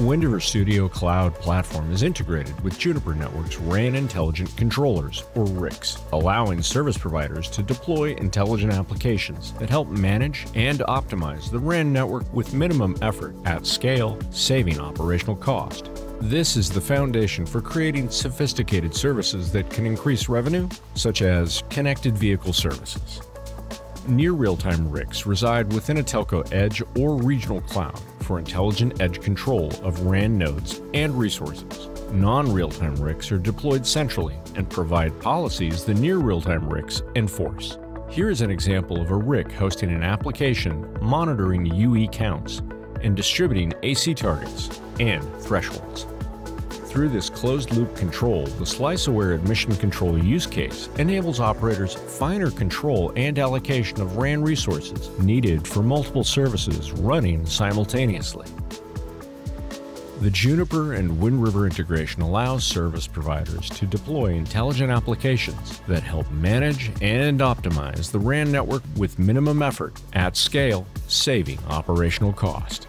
Wind Studio Cloud platform is integrated with Juniper Network's RAN Intelligent Controllers, or RICs, allowing service providers to deploy intelligent applications that help manage and optimize the RAN network with minimum effort at scale, saving operational cost. This is the foundation for creating sophisticated services that can increase revenue, such as connected vehicle services. Near real-time RICs reside within a telco edge or regional cloud for intelligent edge control of RAN nodes and resources. Non-real-time RICs are deployed centrally and provide policies the near real-time RICs enforce. Here is an example of a RIC hosting an application monitoring UE counts and distributing AC targets and thresholds. Through this closed-loop control, the slice-aware admission control use case enables operators finer control and allocation of RAN resources needed for multiple services running simultaneously. The Juniper and Wind River integration allows service providers to deploy intelligent applications that help manage and optimize the RAN network with minimum effort at scale, saving operational cost.